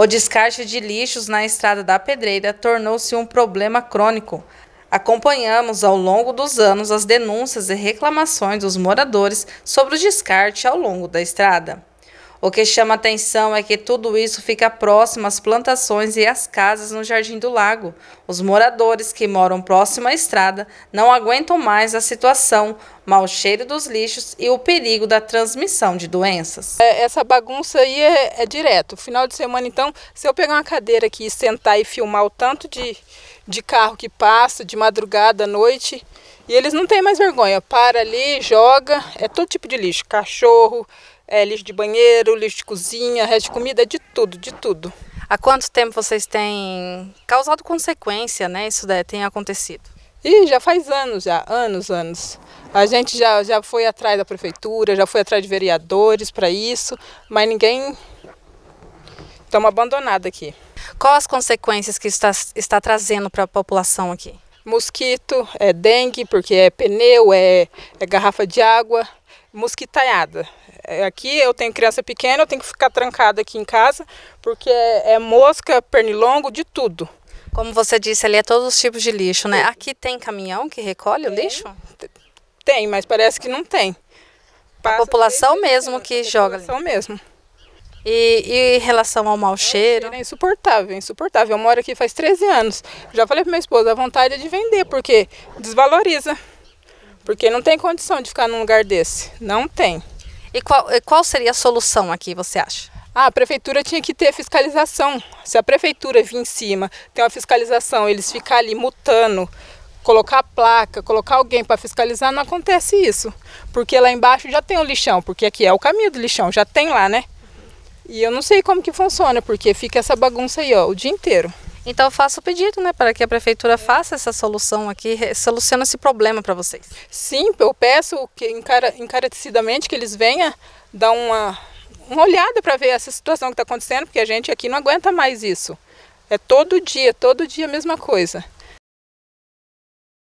O descarte de lixos na estrada da Pedreira tornou-se um problema crônico. Acompanhamos ao longo dos anos as denúncias e reclamações dos moradores sobre o descarte ao longo da estrada. O que chama atenção é que tudo isso fica próximo às plantações e às casas no Jardim do Lago. Os moradores que moram próximo à estrada não aguentam mais a situação, mau cheiro dos lixos e o perigo da transmissão de doenças. É, essa bagunça aí é, é direto. Final de semana, então, se eu pegar uma cadeira aqui e sentar e filmar o tanto de, de carro que passa, de madrugada, à noite, e eles não têm mais vergonha. Para ali, joga, é todo tipo de lixo. Cachorro, é, lixo de banheiro, lixo de cozinha, resto de comida, de tudo, de tudo. Há quanto tempo vocês têm causado consequência, né? Isso daí tem acontecido? E já faz anos, já, anos, anos. A gente já, já foi atrás da prefeitura, já foi atrás de vereadores para isso, mas ninguém. Estamos abandonados aqui. Quais as consequências que está, está trazendo para a população aqui? Mosquito, é dengue, porque é pneu, é, é garrafa de água, mosquitaiada. É, aqui eu tenho criança pequena, eu tenho que ficar trancada aqui em casa, porque é, é mosca, pernilongo, de tudo. Como você disse, ali é todos os tipos de lixo, né? Aqui tem caminhão que recolhe tem, o lixo? Tem, mas parece que não tem. Passa a população mesmo que joga. A população mesmo. E, e, em relação ao mau cheiro? É insuportável, insuportável. Eu moro aqui faz 13 anos. Já falei para minha esposa, a vontade é de vender, porque desvaloriza. Porque não tem condição de ficar num lugar desse. Não tem. E qual, qual seria a solução aqui, você acha? Ah, a prefeitura tinha que ter fiscalização. Se a prefeitura vir em cima, ter uma fiscalização, eles ficar ali mutando, colocar placa, colocar alguém para fiscalizar, não acontece isso. Porque lá embaixo já tem o lixão, porque aqui é o caminho do lixão, já tem lá, né? E eu não sei como que funciona, porque fica essa bagunça aí, ó, o dia inteiro. Então eu faço o pedido, né, para que a prefeitura faça essa solução aqui, solucione esse problema para vocês. Sim, eu peço que encarecidamente que eles venham dar uma, uma olhada para ver essa situação que está acontecendo, porque a gente aqui não aguenta mais isso. É todo dia, todo dia a mesma coisa.